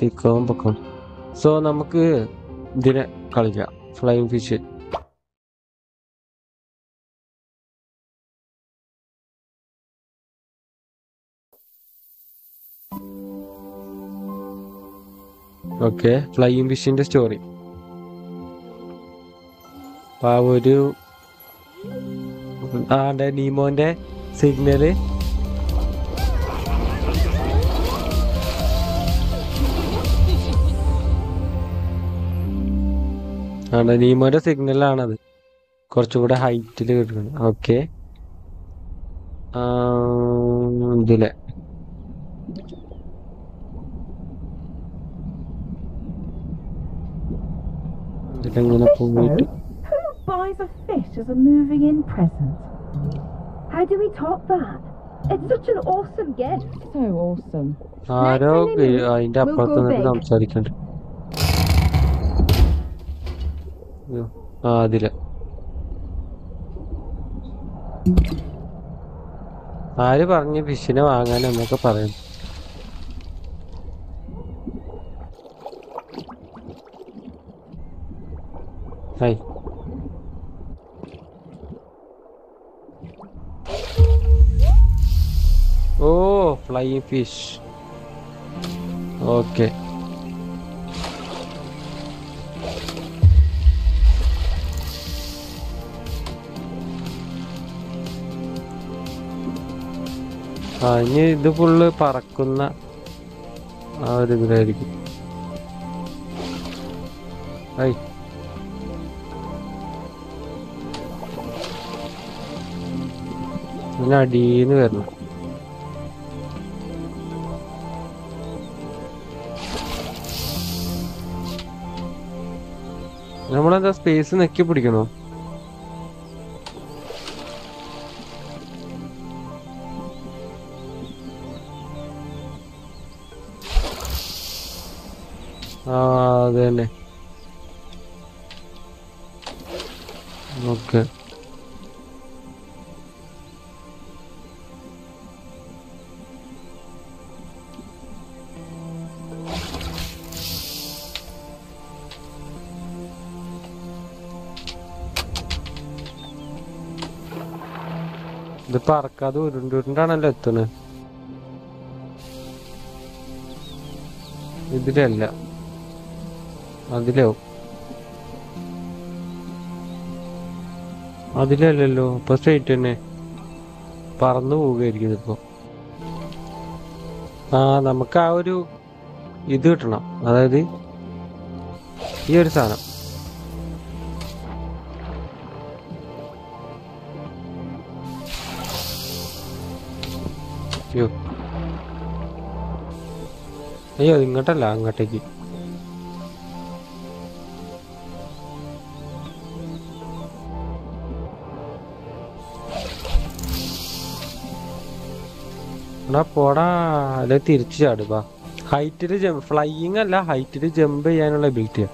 തിക്കവും പൊക്കവും so നമുക്ക് ഇതിനെ കളിക്കാം. ഫ്ലൈങ് ഫിഷ് ഓക്കെ ഫ്ലൈയിങ് ഫിഷിന്റെ സ്റ്റോറി ആ ഒരു ആടെ നീമോന്റെ സിഗ്നൽ നീമോന്റെ സിഗ്നൽ ആണത്. കുറച്ചുകൂടെ ഹൈറ്റിൽ കിട്ടുന്നത് ഓക്കെ ഇതിലെ. ആരോ അതിന്റെ അപ്പുറത്ത് സംസാരിക്കണ്ട. അയ്യോ, ആ അതിൽ. ആര് പറഞ്ഞ് ഫിഷിനെ വാങ്ങാൻ എന്നൊക്കെ പറയും. Hi. Oh fly fish. Okay. ഇനി ഇത് ഫുള്ള് പറക്കുന്ന ആ ഒരു ഇതിലായിരിക്കും. ഐ. ഇതിന് അടീന്ന് വരണം. നമ്മളെന്താ സ്പേസ് നെക്കി പിടിക്കണോ? ആ അത് തന്നെ ഓക്കെ. ഇത് പറക്കാതെ ഉരുണ്ടുരുണ്ടാണല്ലോ എത്തുന്നത്. ഇതിലല്ല. അതിലാവും അതിലല്ലല്ലോ ഇപ്പൊ സ്ട്രേറ്റ് തന്നെ. പറന്നു പോവുകയായിരിക്കും ഇതിപ്പോ. ആ നമുക്ക് ആ ഒരു ഇത് കിട്ടണം. അതായത് ഈ ഒരു സാധനം. അയ്യോ. അയ്യോ ഇങ്ങോട്ടല്ല അങ്ങോട്ടേക്ക്. എടാ പോടാ അല്ലെ തിരിച്ചു ചാടുക ഹൈറ്റിൽ ഫ്ലൈയിങ് അല്ല ഹൈറ്റിൽ ജമ്പ് ചെയ്യാനുള്ള എബിലിറ്റിയാ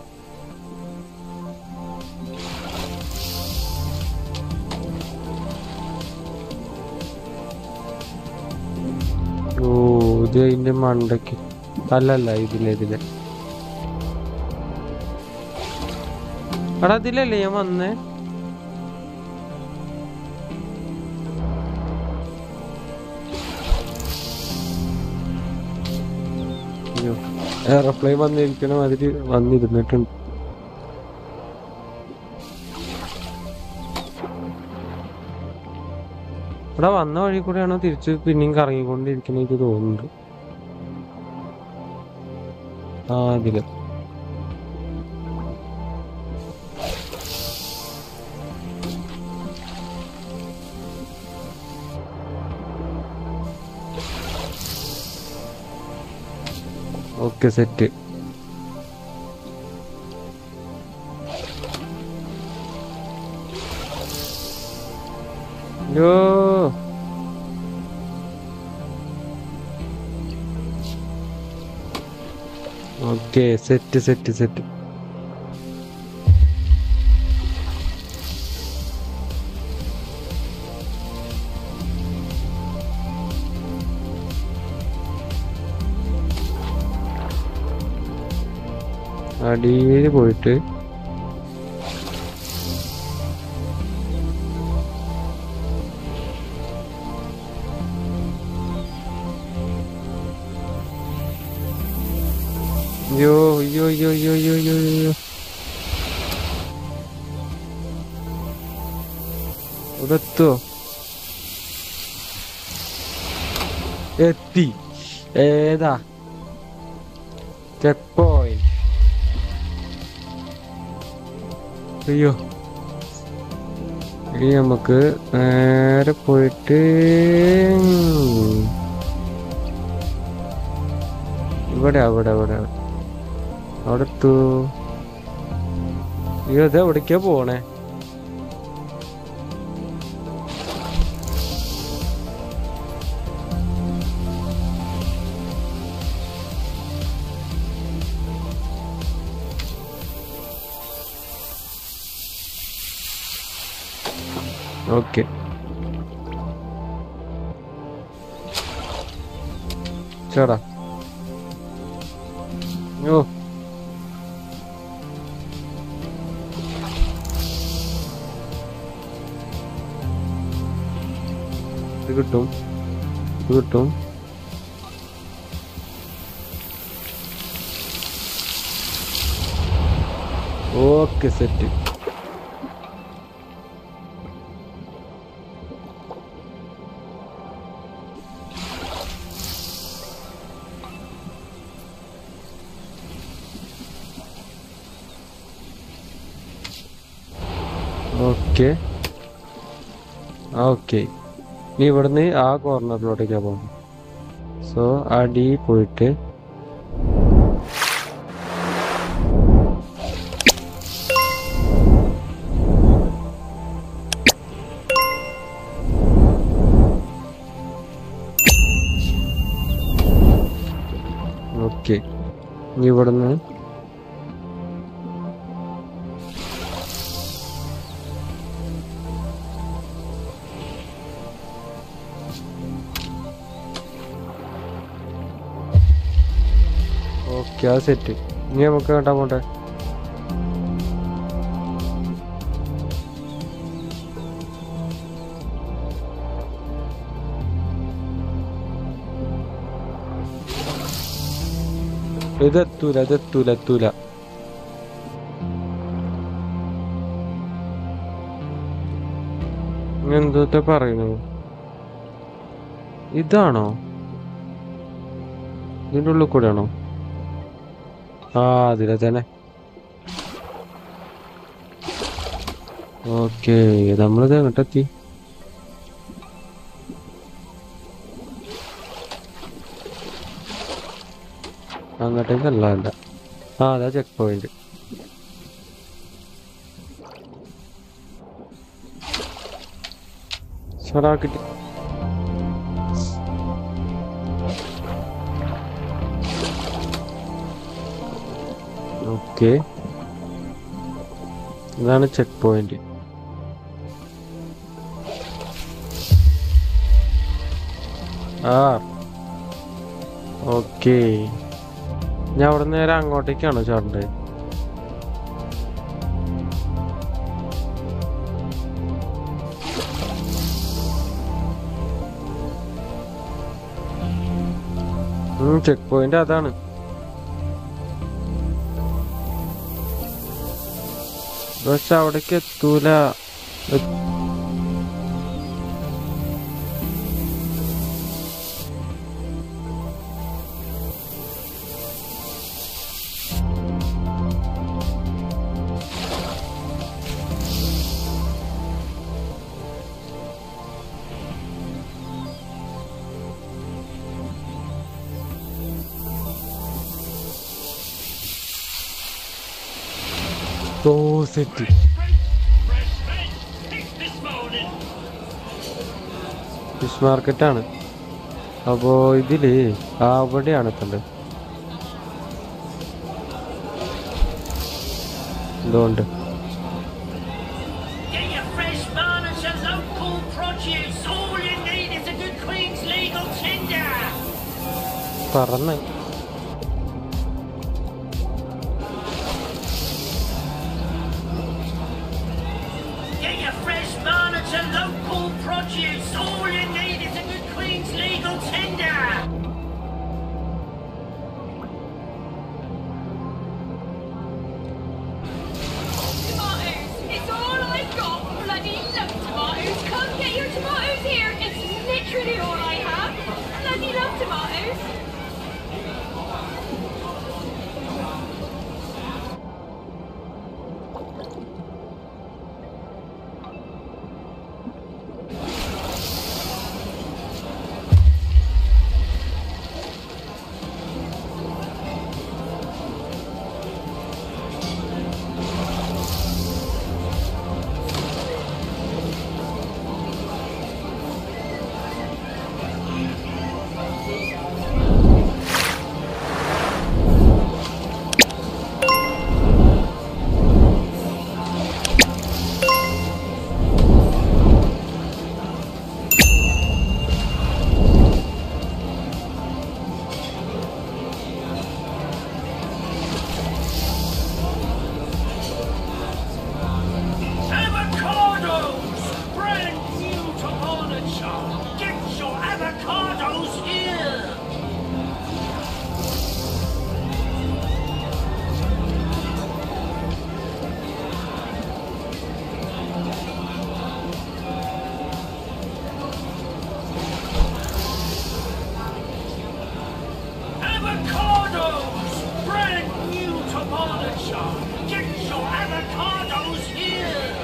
ഓ ഇത് അതിന്റെ മണ്ടയ്ക്ക് അല്ലല്ല ഇതിലെ ഇതിലെ. എടാ ഇതിലല്ലേ ഞാൻ വന്നേ? എയർപ്ലെയിൻ വന്നിരിക്കണ മാതിരി വന്നിരുന്നിട്ടുണ്ട്. ഇവിടെ വന്ന വഴി കൂടെയാണോ തിരിച്ച് പിന്നെയും കറങ്ങിക്കൊണ്ടിരിക്കണ എനിക്ക് തോന്നുന്നുണ്ട്. ആ ഇതിൽ ഓക്കെ സെറ്റ് യോ ഓക്കെ സെറ്റ് സെറ്റ് സെറ്റ്. അടിയിൽ പോയിട്ട് അയ്യോ അയ്യോ അയ്യോ അയ്യോ അയ്യോ അയ്യോ അയ്യോ എത്തി. ഏതാ? ചെക്ക് അയ്യോ. ഇനി നമുക്ക് നേരെ പോയിട്ട് ഇവിടെ അവിടെ അവിടെ. അവിടെ എത്തു അയ്യോ ഇത് എവിടേക്കാ പോണേ? ഓക്കെ ചേടാ ഓ കിട്ടും. കിട്ടും. Okay set okay. ഇനി ഇവിടുന്ന് ആ കോർണറിലോട്ടേക്കാ പോകുന്നത് സോ ആ ഡി പോയിട്ട് ഓക്കെ. ഇനി ഇവിടുന്ന് ഓക്കെ അത് സെറ്റ് ഇനി നമുക്ക് കേട്ടാ പോട്ടെ ഇതെത്തൂല ഇതെത്തൂല എത്തൂല. എന്തോത്തെ പറയുന്നു? ഇതാണോ? ഇതിന്റെ ഉള്ളിൽ കൂടെയാണോ? ആ അതിലെ തന്നെ. ഓക്കെ നമ്മളിത് എങ്ങോട്ടെത്തി? അങ്ങോട്ടേക്ക് അല്ല ആ അതാ ചെക്ക് പോയിന്റ് ചേടാ കിട്ടി. ഓക്കെ. ഇതാണ് ചെക്ക് പോയിന്റ് ആ. ഓക്കെ. ഞാൻ അവിടെ നേരെ അങ്ങോട്ടേക്കാണോ ചാടേണ്ടത് ചെക്ക് പോയിന്റ് അതാണ്. പക്ഷെ അവിടേക്ക് എത്തൂല. സെറ്റ് ഫിഷ് മാർക്കറ്റാണ് അപ്പോൾ ഇതിൽ അവിടെയാണ് എത്തേണ്ടത് എന്തുകൊണ്ട് Get tomatoes. Picture! Get your avocados here!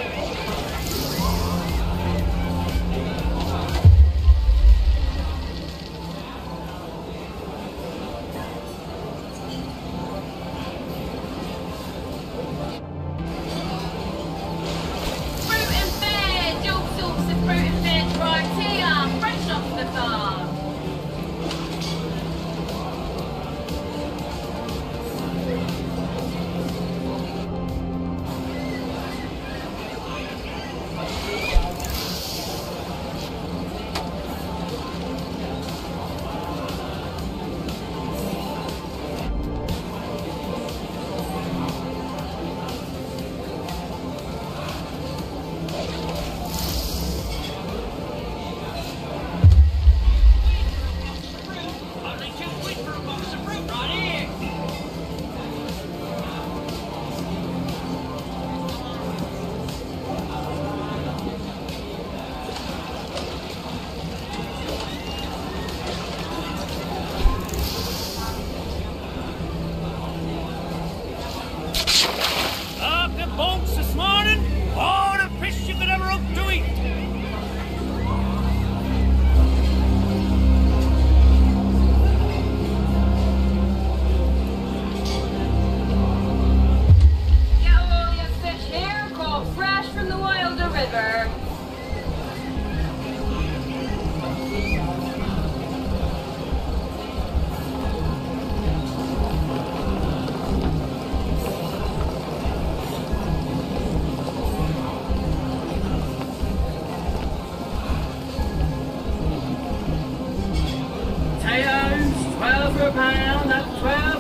down at 12.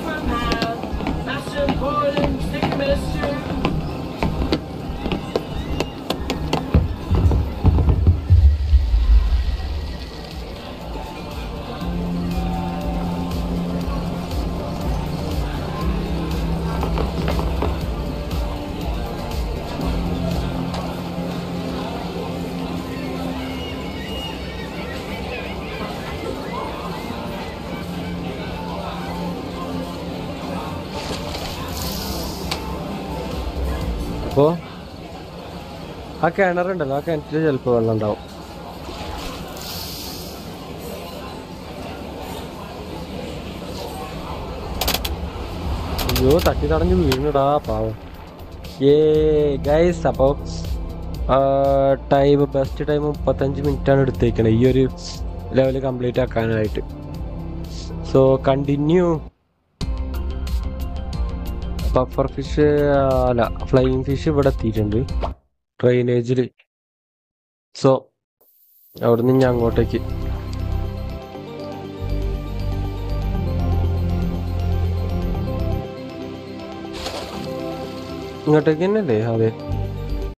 ആ കിണറുണ്ടല്ലോ ആ കിണറ്റിൽ ചിലപ്പോൾ വെള്ളം ഉണ്ടാവും. അയ്യോ തട്ടി തടഞ്ഞ് വീണടാ പാവം. ഏ ഗൈസ് അപ്പോൾ ടൈം ബെസ്റ്റ് ടൈം മുപ്പത്തഞ്ച് മിനിറ്റ് ആണ് എടുത്തേക്കണത് ഈ ഒരു ലെവൽ കംപ്ലീറ്റ് ആക്കാനായിട്ട്. സോ കണ്ടിന്യൂ പഫർ ഫിഷ് അല്ല ഫ്ലൈയിങ് ഫിഷ് ഇവിടെ എത്തിയിട്ടുണ്ട്. ഡ്രൈനേജിൽ സോ അവിടുന്ന് ഞാൻ അങ്ങോട്ടേക്ക്. ഇങ്ങോട്ടേക്ക് തന്നെയല്ലേ? അതെ.